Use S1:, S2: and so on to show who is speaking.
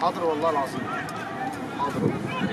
S1: حاضر والله العظيم Thank you.